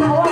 好啊